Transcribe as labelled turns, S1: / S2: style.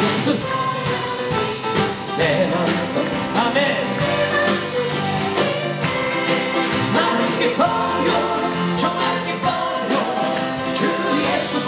S1: 예수. 내 마음속 아멘. 나를 기뻐요. 정말 기뻐요. 주 예수